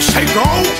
Say go,